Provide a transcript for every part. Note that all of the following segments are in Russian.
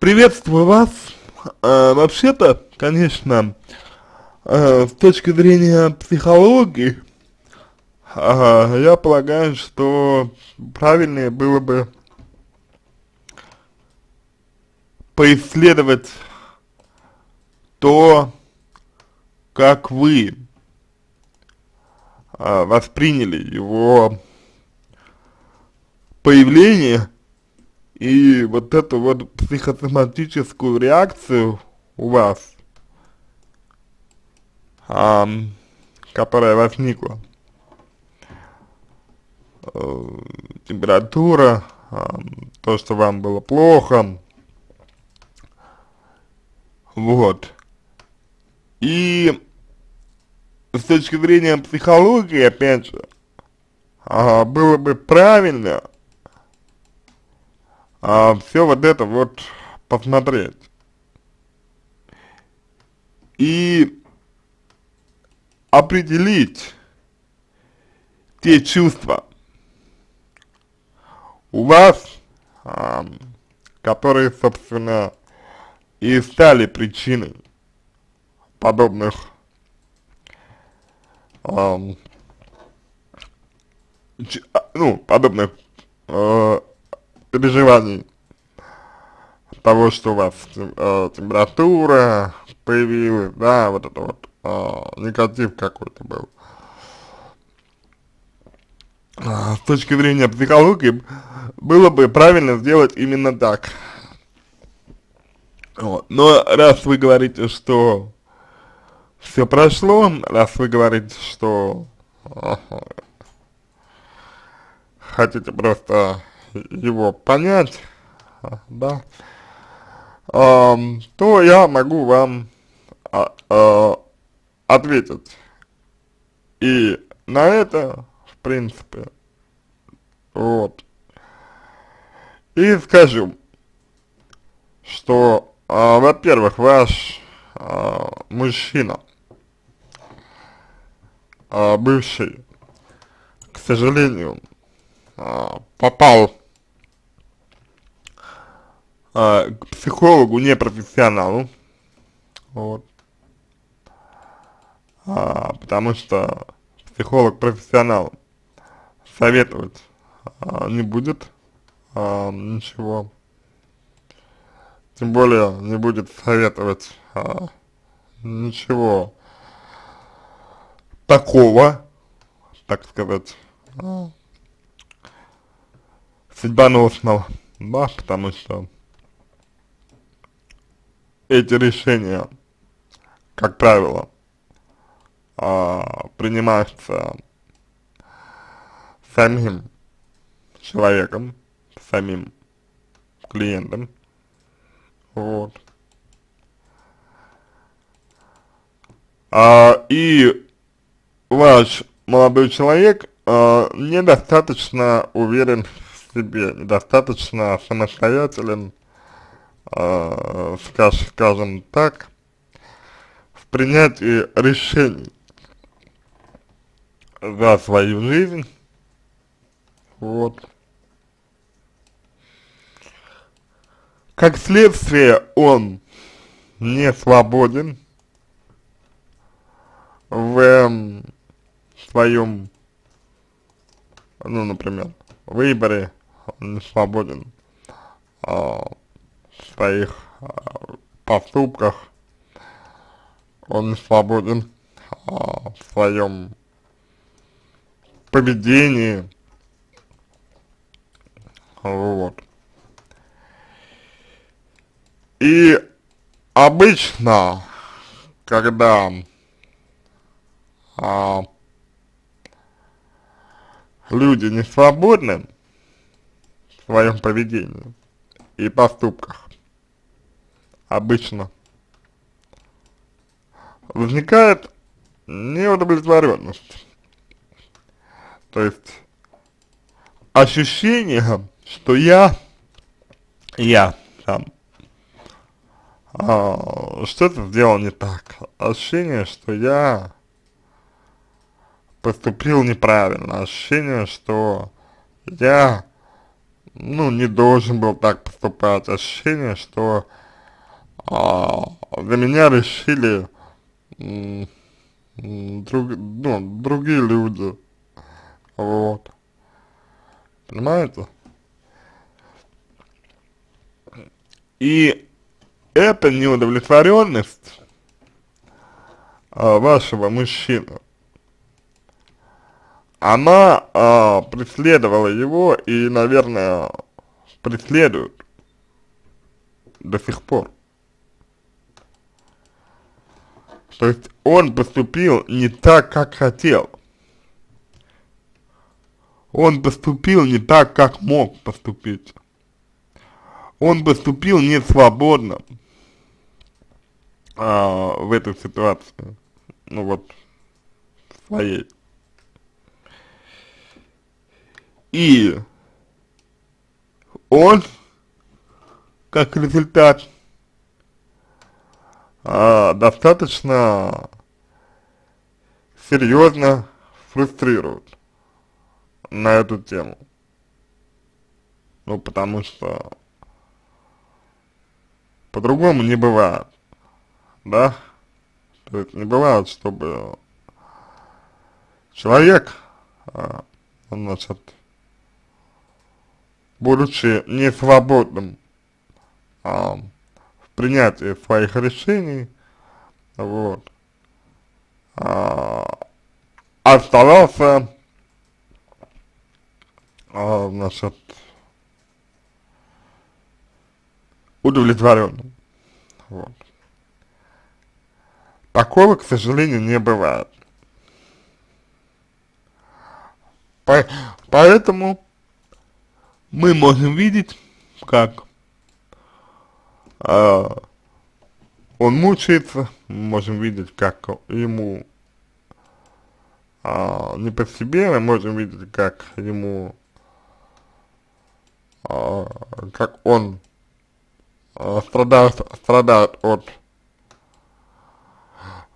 Приветствую вас. Э, Вообще-то, конечно, э, с точки зрения психологии, э, я полагаю, что правильнее было бы поисследовать то, как вы э, восприняли его появление и вот эту вот психосоматическую реакцию у вас, а, которая возникла, э, температура, а, то, что вам было плохо, вот. И с точки зрения психологии, опять же, а, было бы правильно а, все вот это вот посмотреть. И определить те чувства у вас, а, которые, собственно, и стали причиной подобных а, ч, ну, подобных э, переживаний того, что у вас э, температура появилась, да, вот это вот, э, негатив какой-то был. А, с точки зрения психологии, было бы правильно сделать именно так. Вот. Но раз вы говорите, что все прошло, раз вы говорите, что э, хотите просто его понять, да, то я могу вам э, э, ответить. И на это, в принципе, вот. И скажу, что, э, во-первых, ваш э, мужчина, э, бывший, к сожалению, э, попал э, к психологу непрофессионалу, вот, а, потому что психолог-профессионал советовать а, не будет а, ничего, тем более не будет советовать а, ничего такого, так сказать, а, судьбоносного, да, потому что эти решения, как правило, а, принимаются самим человеком, самим клиентом, вот. А, и ваш молодой человек а, недостаточно уверен в себе, недостаточно самостоятелен, э, скаж, скажем так, в принятии решений за свою жизнь, вот. Как следствие, он не свободен в э, своем, ну, например, выборе, он не свободен а, своих э, поступках, он свободен э, в своем поведении, вот. И обычно, когда а, люди не свободны в своем поведении и поступках, обычно возникает неудовлетворенность. То есть ощущение, что я, я сам, а, что-то сделал не так. Ощущение, что я поступил неправильно. Ощущение, что я ну, не должен был так поступать. Ощущение, что а, за меня решили друг, ну, другие люди. Вот. Понимаете? И эта неудовлетворенность а, вашего мужчины, она а, преследовала его и, наверное, преследует до сих пор. То есть он поступил не так, как хотел. Он поступил не так, как мог поступить. Он поступил не свободно а, в этой ситуации. Ну вот, своей. И он, как результат, а, достаточно серьезно фрустрирует на эту тему. Ну, потому что по-другому не бывает, да? То есть не бывает, чтобы человек, а, значит, будучи не свободным а, в принятии своих решений, вот, а, оставался, а, значит, удовлетворенным, вот. Такого, к сожалению, не бывает. По поэтому мы можем видеть, как он мучается, мы можем видеть, как ему э, не по себе, мы можем видеть, как ему, э, как он э, страдает, страдает от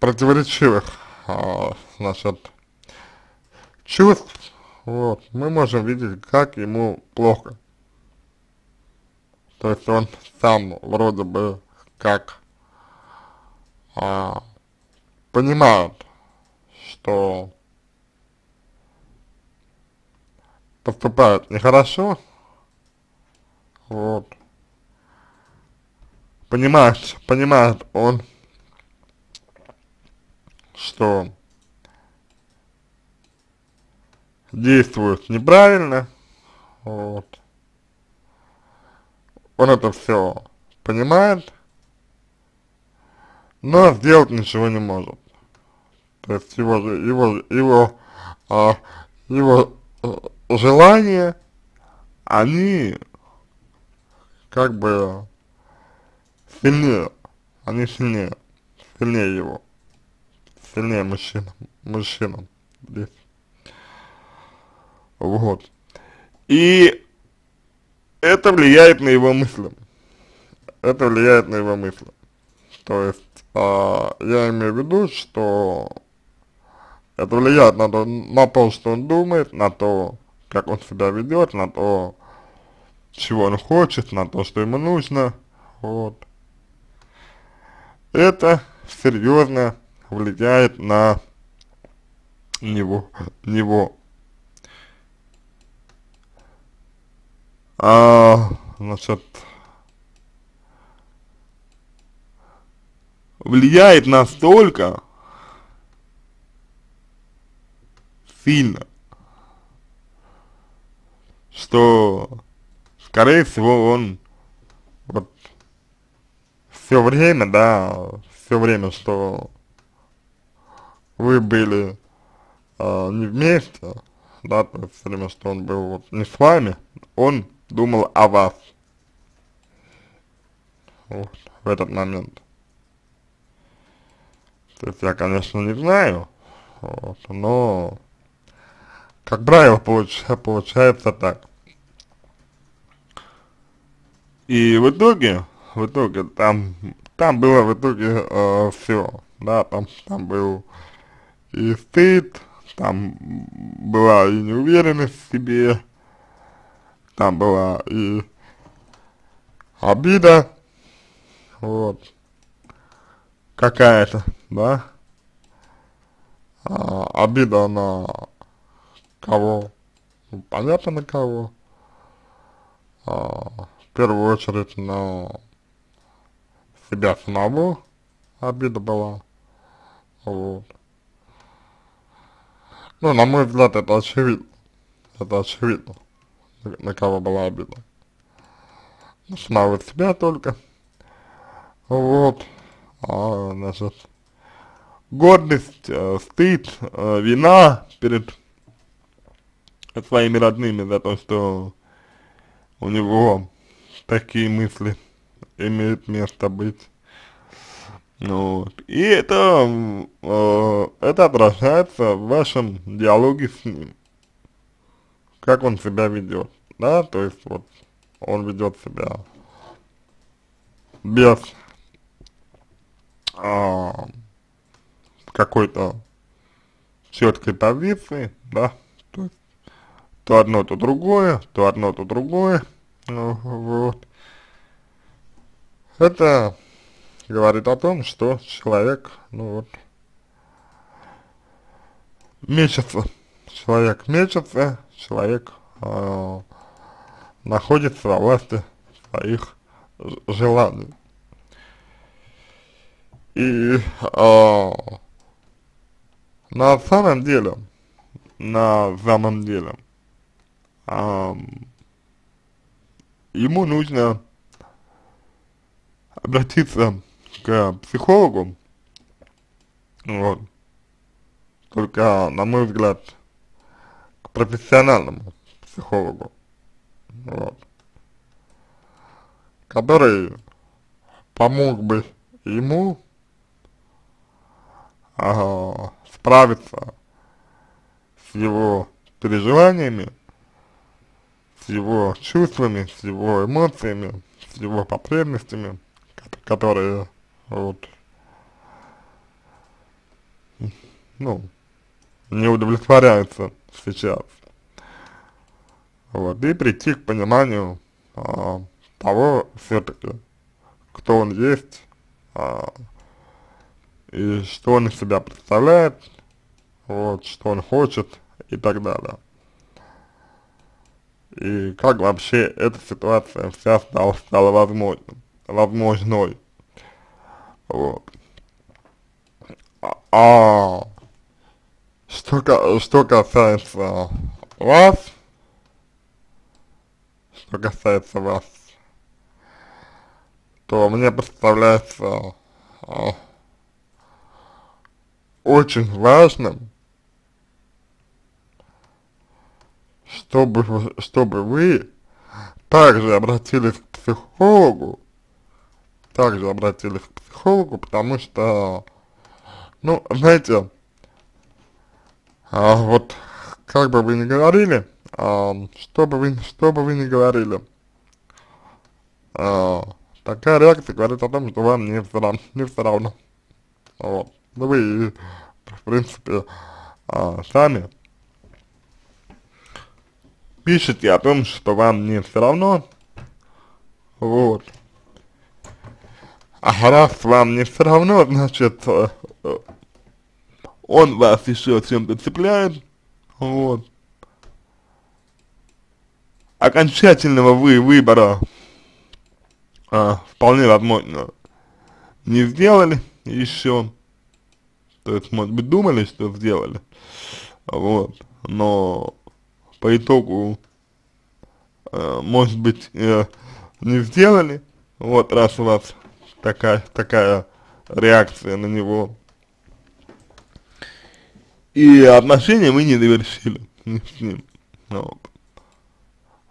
противоречивых, э, значит, чувств, вот, мы можем видеть, как ему плохо. То есть он сам вроде бы как а, понимает, что поступает нехорошо, вот, понимает, понимает он, что действует неправильно, вот. Он это все понимает, но сделать ничего не может. То есть его, его, его, а, его а, желания, они как бы сильнее, они сильнее, сильнее его, сильнее мужчина, мужчина здесь. Вот. И это влияет на его мысли. Это влияет на его мысли. То есть, а, я имею в виду, что это влияет на то, на то, что он думает, на то, как он себя ведет, на то, чего он хочет, на то, что ему нужно. Вот. Это серьезно влияет на него, него. А, значит, влияет настолько сильно, что, скорее всего, он вот все время, да, все время, что вы были э, не вместе, да, то есть все время, что он был вот не с вами, он думал о вас. Вот, в этот момент. То есть я, конечно, не знаю, вот, но, как правило, получ, получается так. И в итоге, в итоге, там, там было в итоге э, все, да, там, там был и стыд, там была и неуверенность в себе, там была и обида, вот, какая-то, да, а, обида на кого, ну, понятно на кого, а, в первую очередь на себя самого обида была, вот. Ну, на мой взгляд, это очевидно, это очевидно, на, кого была обида. На самого себя только, вот, а, значит, гордость, э, стыд, э, вина перед своими родными за то, что у него такие мысли имеют место быть. Ну, вот. И это, э, это отражается в вашем диалоге с ним. Как он себя ведет, да, то есть вот он ведет себя без э, какой-то четкой позиции, да, то есть то одно, то другое, то одно, то другое, вот. Это говорит о том, что человек, ну вот, мечется, человек мечется, человек э, находится во власти своих желаний. И э, на самом деле, на самом деле, э, ему нужно обратиться к психологу, вот, только, на мой взгляд, к профессиональному психологу, вот, который помог бы ему ага, справиться с его переживаниями, с его чувствами, с его эмоциями, с его потребностями, которые вот, ну, не удовлетворяются сейчас. Вот, и прийти к пониманию а, того все-таки, кто он есть, а, и что он из себя представляет, вот, что он хочет и так далее. И как вообще эта ситуация вся стала, стала возможным, возможной. Вот. А, а что, что касается вас, что касается вас, то мне представляется а, очень важным, чтобы, чтобы вы также обратились к психологу, также обратились к психологу, потому что, ну, знаете, а, вот, как бы вы ни говорили, а, что бы вы, что бы вы ни говорили, а, такая реакция говорит о том, что вам не все равно, не все равно, вот. Ну вы, в принципе, а, сами пишете о том, что вам не все равно, вот. А раз вам не все равно, значит, э, он вас еще чем-то цепляет, вот. Окончательного вы выбора а, вполне возможно не сделали еще, то есть, может быть, думали, что сделали, вот, но по итогу, э, может быть, э, не сделали, вот, раз у вас такая, такая реакция на него, и отношения мы не завершили с ним, вот.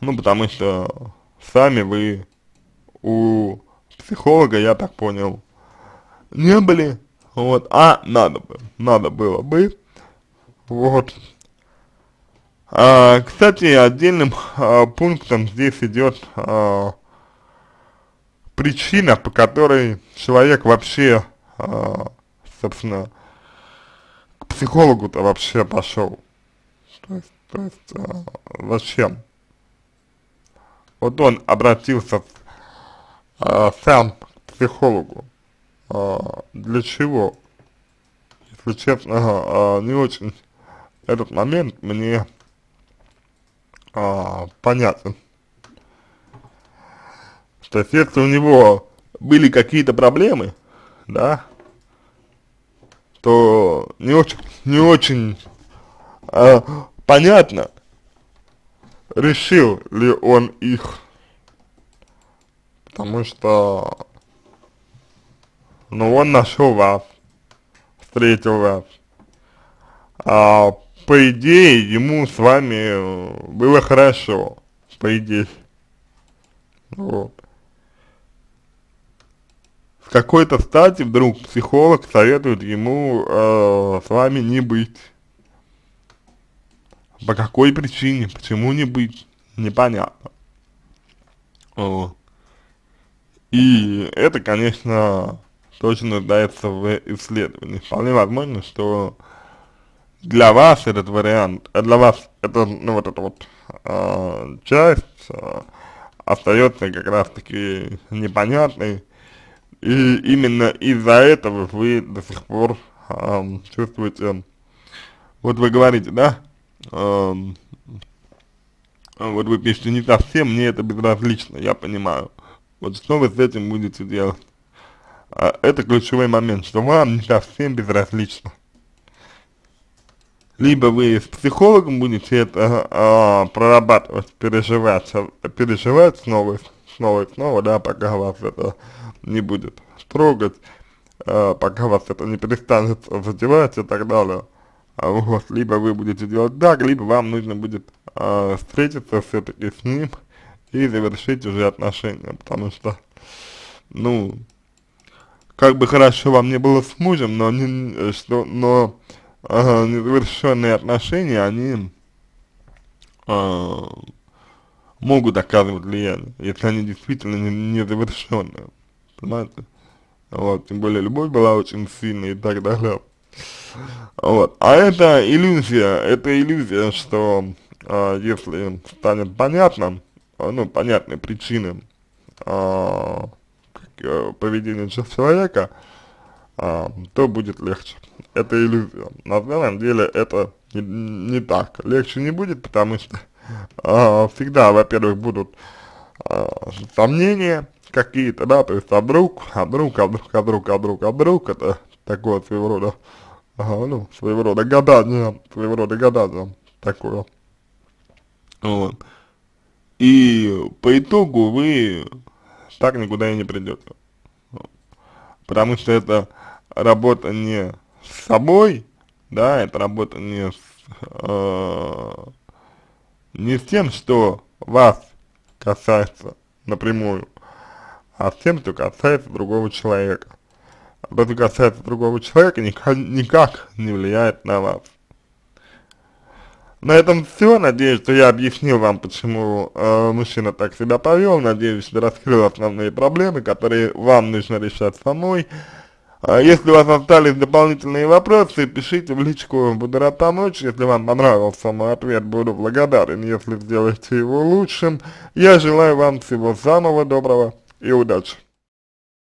Ну, потому что сами вы у психолога, я так понял, не были, вот, а надо бы, надо было бы, вот. А, кстати, отдельным а, пунктом здесь идет а, причина, по которой человек вообще, а, собственно, к психологу-то вообще пошел. То есть, то есть а, зачем? Вот он обратился э, сам к психологу, э, для чего? Если честно, э, не очень этот момент мне э, понятен. То есть, если у него были какие-то проблемы, да, то не очень, не очень э, понятно, решил ли он их, потому что, ну, он нашел вас, встретил вас, а по идее ему с вами было хорошо, по идее, вот. С какой-то стати вдруг психолог советует ему э, с вами не быть по какой причине, почему не быть, непонятно. И это, конечно, точно нуждается в исследовании. Вполне возможно, что для вас этот вариант, э, для вас это, ну, вот эта вот э, часть э, остается как раз таки непонятной, и именно из-за этого вы до сих пор э, чувствуете, вот вы говорите, да, э, вот вы пишете, не совсем, мне это безразлично, я понимаю. Вот что вы с этим будете делать? А, это ключевой момент, что вам не совсем безразлично. Либо вы с психологом будете это а, прорабатывать, переживать, переживать снова, снова и снова, да, пока вас это не будет трогать, а, пока вас это не перестанет задевать и так далее. А вот, либо вы будете делать так, либо вам нужно будет э, встретиться все-таки с ним и завершить уже отношения, потому что, ну, как бы хорошо вам не было с мужем, но, не, что, но э, незавершенные отношения, они э, могут оказывать влияние, если они действительно незавершенные, не понимаете? Вот, тем более любовь была очень сильной и так далее. Вот. А это иллюзия, это иллюзия, что а, если станет понятно, а, ну, понятны причины а, э, поведения человека, а, то будет легче. Это иллюзия. На самом деле это не, не так. Легче не будет, потому что а, всегда, во-первых, будут а, сомнения какие-то, да, то есть а вдруг, а вдруг, а вдруг, а вдруг, а вдруг, а вдруг, это такое своего рода ага, ну, своего рода гадание, своего рода гадание такое. Вот. И по итогу вы так никуда и не придете. Потому что это работа не с собой, да, это работа не с, э, не с тем, что вас касается напрямую, а с тем, что касается другого человека что касается другого человека, никак, никак не влияет на вас. На этом все. Надеюсь, что я объяснил вам, почему э, мужчина так себя повел. Надеюсь, что раскрыл основные проблемы, которые вам нужно решать самой. А если у вас остались дополнительные вопросы, пишите в личку, буду рад помочь. Если вам понравился мой ответ, буду благодарен, если сделаете его лучшим. Я желаю вам всего самого доброго и удачи.